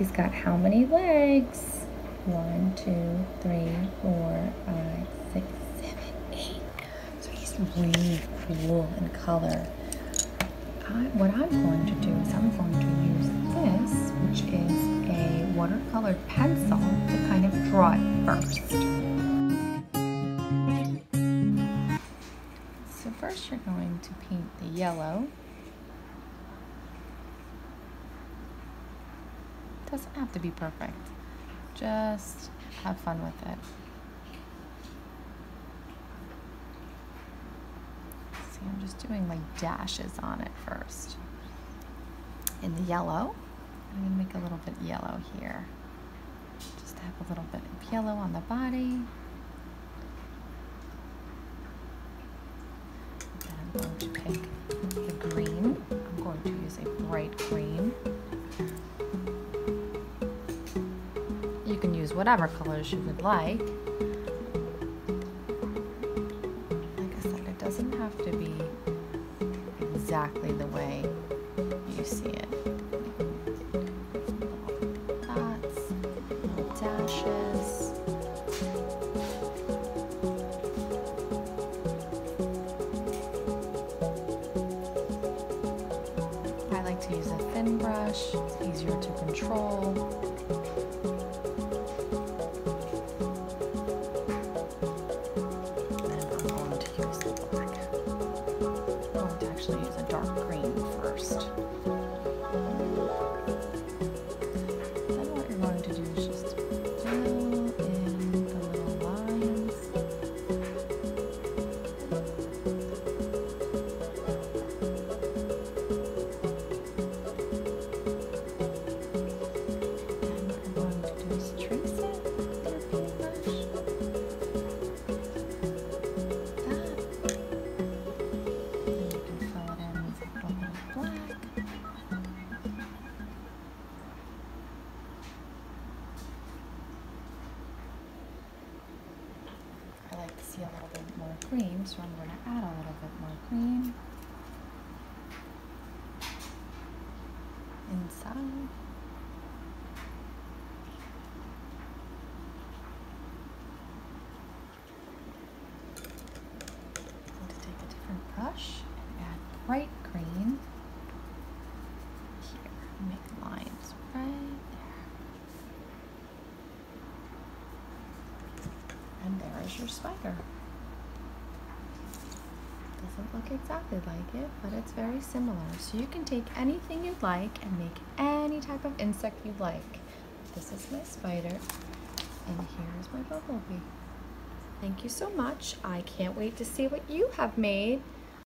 He's got how many legs? One, two, three, four, five, six, seven, eight. So he's really cool in color. I, what I'm going to do is I'm going to use this, which is a watercolor pencil to kind of draw it first. So first you're going to paint the yellow. Doesn't have to be perfect. Just have fun with it. See, I'm just doing like dashes on it first. In the yellow, I'm gonna make a little bit yellow here. Just have a little bit of yellow on the body. Can use whatever colors you would like. Like I said, it doesn't have to be exactly the way you see it. Dots, dashes. I like to use a thin brush, it's easier to control. See a little bit more cream, so I'm going to add a little bit more cream inside. I'm going to take a different brush and add bright green here. Make lines right And there is your spider. Doesn't look exactly like it, but it's very similar. So you can take anything you'd like and make any type of insect you like. This is my spider, and here is my bumblebee. Thank you so much. I can't wait to see what you have made.